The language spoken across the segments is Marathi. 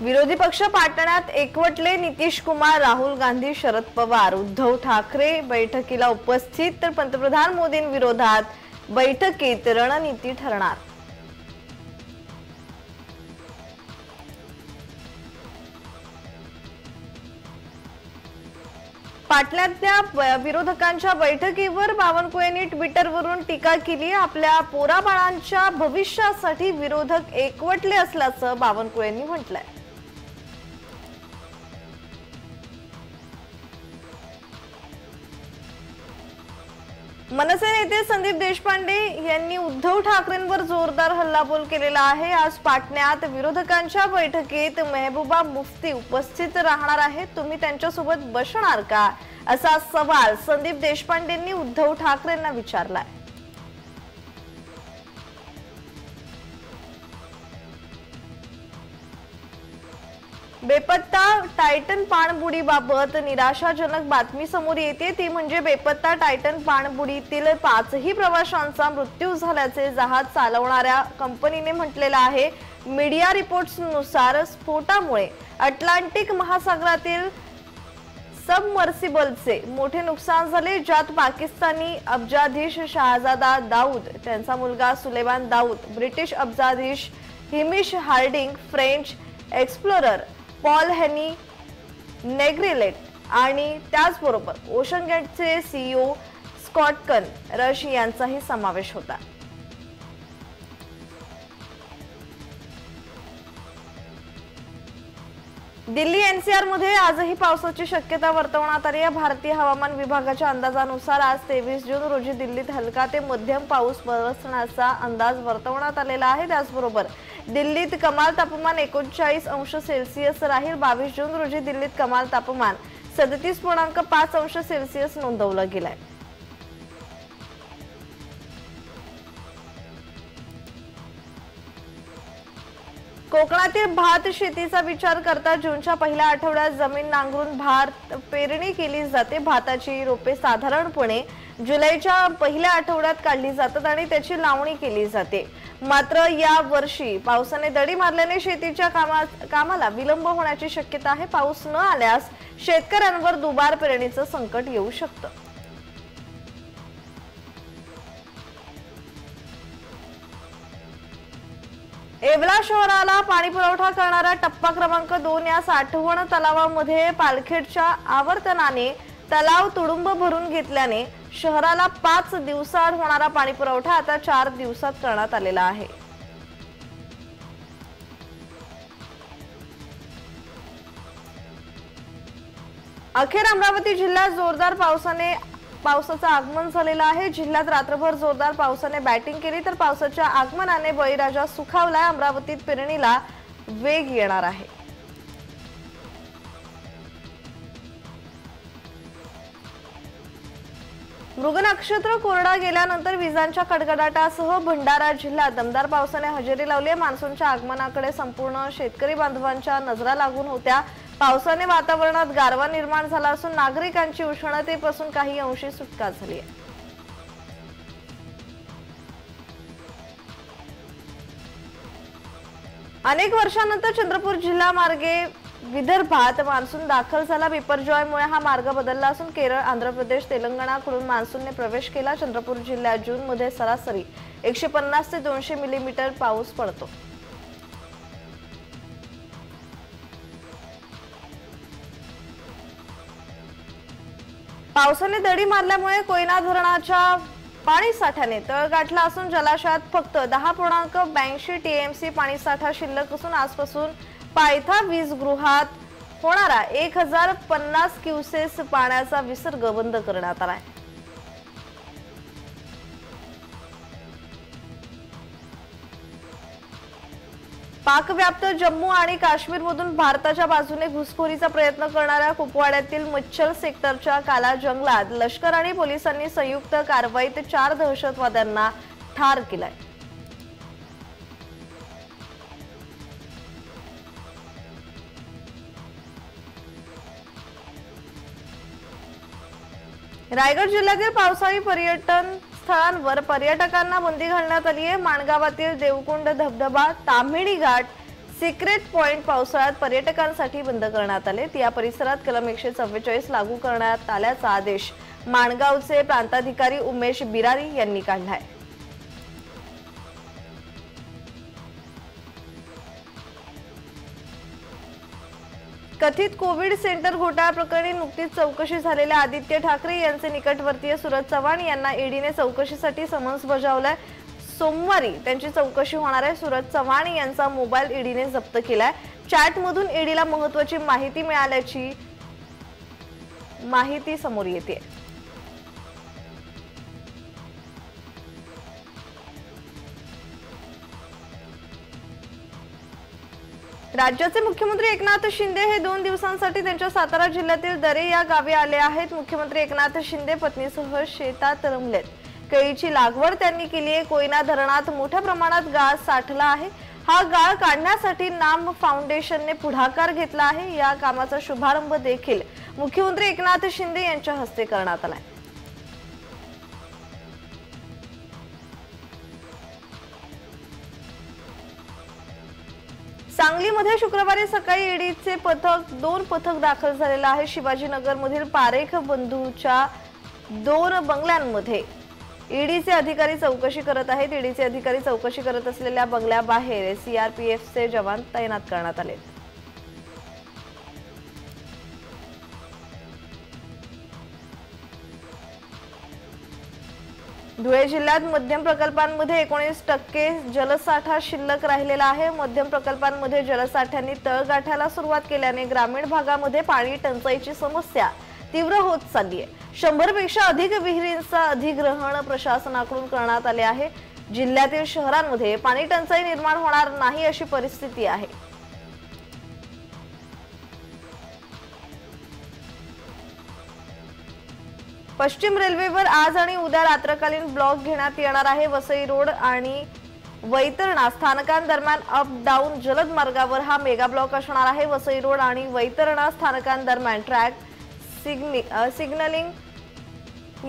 विरोधी पक्ष पाटण्यात एकवटले नितीश कुमार राहुल गांधी शरद पवार. उद्धव ठाकरे बैठकीला उपस्थित तर पंतप्रधान मोदींविरोधात बैठकीत रणनीती ठरणार. पाटण्यातल्या विरोधकांच्या बैठकीवर बावनकुळेंनी ट्विटरवरून टीका केली. आपल्या पोराबाळांच्या भविष्यासाठी विरोधक एकवटले असल्याचं बावनकुळेंनी म्हटलंय. मनसे नेते संदीप देशपांडे यांनी उद्धव ठाकरेंवर जोरदार हल्लाबोल केलेला आहे. आज पाटण्यात विरोधकांच्या बैठकीत मेहबूबा मुफ्ती उपस्थित राहणार आहेत. तुम्ही त्यांच्यासोबत बसणार का? असा सवाल संदीप देशपांडेंनी उद्धव ठाकरेंना विचारलाय. बेपत्ता टायटन पाणबुडीबाबत निराशाजनक बातमी समोर येते. ती म्हणजे बेपत्ता टायटन पाणबुडीतील पाचही प्रवाशांचा मृत्यू झाल्याचे जहाज चालवणाऱ्या कंपनीने म्हटलेलं आहे. मीडिया रिपोर्ट्सनुसार स्फोटामुळे अटलांटिक महासागरातील सबमर्सिबलचे मोठे नुकसान झाले ज्यात पाकिस्तानी अब्जाधीश शहाजादा दाऊद त्यांचा मुलगा Suleman Dawood British अब्जाधीश Hamish Harding French explorer Paul Henri Nargeolet आणि त्याचबरोबर ओशन गेटचे सीईओ स्कॉटकन रश यांचाही समावेश होता. दिल्ली एनसीआरमध्ये आजही पावसाची शक्यता वर्तवण्यात आली. आहे भारतीय हवामान विभागाच्या अंदाजानुसार आज तेवीस जून रोजी दिल्लीत हलका ते मध्यम पाऊस बरसण्याचा अंदाज वर्तवण्यात आलेला आहे. त्याचबरोबर दिल्लीत कमाल तापमान एकोणचाळीस अंश सेल्सिअस राहील बावीस जून रोजी दिल्लीत कमाल तापमान सदतीस पूर्णांक पाच अंश सेल्सिअस नोंदवलं गेलंय. कोकणातील भात शेतीचा विचार करता जूनच्या पहिल्या आठवड्यात जमीन नांगरून भात पेरणी केली जाते. भाताची रोपे साधारणपणे जुलैच्या पहिल्या आठवड्यात काढली जातात आणि त्याची लावणी केली जाते. मात्र या वर्षी पावसाने दडी मारल्याने शेतीच्या कामा कामाला विलंब होण्याची शक्यता आहे. पाऊस न आल्यास शेतकऱ्यांवर दुबार पेरणीचं संकट येऊ शकतं. येवला शहराला पाणी पुरवठा करणारा टप्पा क्रमांक दोन या साठवण तलावामध्ये पालखेडच्या आवर्तनाने तलाव तुडुंब भरून घेतल्याने शहराला पाच दिवसाआड होणारा पाणी पुरवठा आता चार दिवसात करण्यात आलेला आहे. अखेर अमरावती जिल्ह्यात जोरदार पावसाने पावसाचं आगमन झालेलं आहे. जिल्ह्यात रात्रभर जोरदार पावसाने बॅटिंग केली तर पावसाच्या आगमनाने बळीराजा सुखावलाय. अमरावतीत पेरणीला वेग येणार आहे. मृग नक्षत्र कोरडा गेल्यानंतर विजांच्या कडकडाटासह भंडारा जिल्ह्यात दमदार पावसाने हजेरी लावली मान्सूनच्या आगमनाकडे संपूर्ण शेतकरी बांधवांच्या नजरा लागून होत्या. पावसाने वातावरणात गारवा निर्माण झाला असून नागरिकांची उष्णतेपासून काही अंशी सुटका झाली आहे. अनेक वर्षानंतर चंद्रपूर जिल्हा मार्गे विदर्भात मान्सून दाखल झाला. बिपरजॉयमुळे हा मार्ग बदलला असून केरळ आंध्र प्रदेश तेलंगणाकडून मान्सूनने प्रवेश केला. चंद्रपूर जिल्ह्यात जूनमध्ये सरासरी एकशे पन्नास ते दोनशे मिलीमीटर पाऊस पडतो. पावसाने दडी मारल्यामुळे कोयना धरणाच्या पाणी साठ्याने तळ गाठला असून जलाशयात फक्त दहा पूर्णांक ब्याऐंशी टीएमसी पाणी साठा शिल्लक असून आजपासून पायथा वीज गृहात होणारा एक हजार पन्नास क्युसेस पाण्याचा विसर्ग बंद करण्यात आलाय. पाकव्याप्त जम्मू आणि काश्मीरमधून भारताच्या बाजूने घुसखोरीचा प्रयत्न करणाऱ्या कुपवाड्यातील मच्छल सेक्टरच्या काला जंगलात लष्कर आणि पोलिसांनी संयुक्त कारवाईत चार दहशतवाद्यांना ठार केलाय. रायगड जिल्ह्यातील पावसाळी पर्यटन स्थळांवर पर्यटकांना बंदी घालण्यात आली आहे. माणगावातील देवकुंड धबधबा ताम्हिणी घाट सिक्रेट पॉइंट पावसाळ्यात पर्यटकांसाठी बंद करण्यात आले. या परिसरात कलम एकशे चव्वेचाळीस लागू करण्यात आल्याचा आदेश माणगावचे प्रांताधिकारी उमेश बिरारी यांनी काढला आहे. कथित कोविड सेंटर घोटाळा प्रकरणी नुकतीच चौकशी झालेल्या आदित्य ठाकरे यांचे निकटवर्तीय सुरज चव्हाण यांना ईडीने चौकशीसाठी समन्स बजावलाय. सोमवारी त्यांची चौकशी होणार आहे. सुरज चव्हाण यांचा मोबाईल ईडीने जप्त केलाय. चॅटमधून ईडीला महत्वाची माहिती मिळाल्याची माहिती समोर येते राज्याचे मुख्यमंत्री एकनाथ शिंदे हे दोन दिवसांसाठी त्यांच्या सातारा जिल्ह्यातील दरे या गावी आले आहेत. मुख्यमंत्री एकनाथ शिंदे पत्नीसह शेतात रमलेत. केळीची लागवड त्यांनी केली आहे. कोयना धरणात मोठ्या प्रमाणात गाळ साठला आहे. हा गाळ काढण्यासाठी नाम फाउंडेशनने पुढाकार घेतला आहे. या कामाचा शुभारंभ देखील मुख्यमंत्री एकनाथ शिंदे यांच्या हस्ते करण्यात आलाय सांगलीमध्ये शुक्रवारी सकाळी ईडीचे पथक दोन पथक दाखल झालेलं आहे. शिवाजीनगरमधील पारेख बंधूच्या दोन बंगल्यांमध्ये. ईडीचे अधिकारी चौकशी करत आहेत. ईडीचे अधिकारी चौकशी करत असलेल्या बंगल्याबाहेर सीआरपीएफचे जवान तैनात करण्यात आले. धुळे जिल्ह्यात मध्यम प्रकल्पांमध्ये एकोणीस टक्के जलसाठा शिल्लक राहिलेला आहे. मध्यम प्रकल्पांमध्ये जलसाठ्यांनी तळगाठ्याला सुरुवात केल्याने ग्रामीण भागामध्ये पाणी टंचाईची समस्या तीव्र होत चालली आहे शंभरपेक्षा अधिक विहिरींचा अधिग्रहण प्रशासनाकडून करण्यात आले आहे. जिल्ह्यातील शहरांमध्ये पाणी टंचाई निर्माण होणार नाही अशी परिस्थिती आहे. पश्चिम रेल्वेवर आज आणि उद्या रात्रकालीन ब्लॉक घेण्यात येणार आहे वसई रोड आणि वैतरणा. स्थानकांदरम्यान अप डाऊन जलद मार्गावर हा मेगा ब्लॉक असणार आहे. वसई रोड आणि वैतरणा स्थानकांदरम्यान ट्रॅक सिग्नलिंग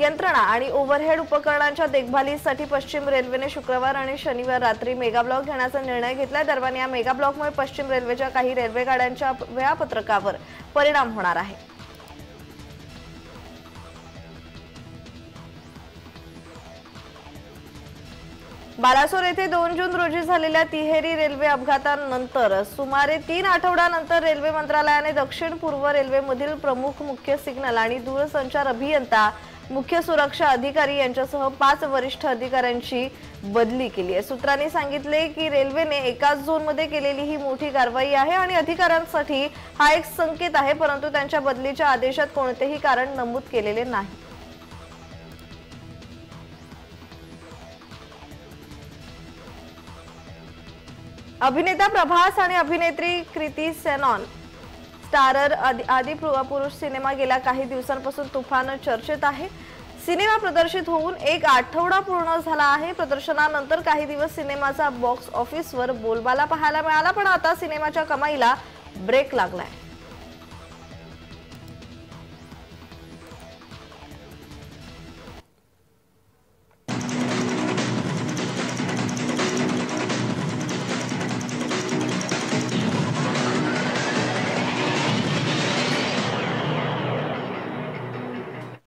यंत्रणा आणि ओव्हरहेड उपकरणांच्या देखभालीसाठी पश्चिम रेल्वेने शुक्रवार आणि शनिवार रात्री मेगा ब्लॉक घेण्याचा निर्णय घेतला दरम्यान या मेगा ब्लॉकमुळे पश्चिम रेल्वेच्या काही रेल्वे गाड्यांच्या वेळापत्रकावर परिणाम होणार आहे. बालासोर येथे दोन जून रोजी झालेल्या तिहेरी रेल्वे अपघातानंतर सुमारे तीन आठवड्यानंतर रेल्वे मंत्रालयाने दक्षिण पूर्व रेल्वेमधील प्रमुख मुख्य सिग्नल आणि दूरसंचार अभियंता मुख्य सुरक्षा अधिकारी यांच्यासह पाच वरिष्ठ अधिकाऱ्यांची बदली केली आहे. सूत्रांनी सांगितले की रेल्वेने एकाच झोनमध्ये केलेली ही मोठी कारवाई आहे आणि अधिकाऱ्यांसाठी हा एक संकेत आहे परंतु त्यांच्या बदलीच्या आदेशात कोणतेही कारण नमूद केलेले नाही. अभिनेता प्रभास आणि अभिनेत्री कृती सेनॉन. स्टारर आदी पुरुष सिनेमा गेल्या काही दिवसांपासून तुफान चर्चेत आहे. सिनेमा प्रदर्शित होऊन एक आठवडा पूर्ण झाला आहे. प्रदर्शनानंतर काही दिवस सिनेमाचा बॉक्स ऑफिसवर बोलबाला पाहायला मिळाला पण आता सिनेमाच्या कमाईला ब्रेक लागलाय.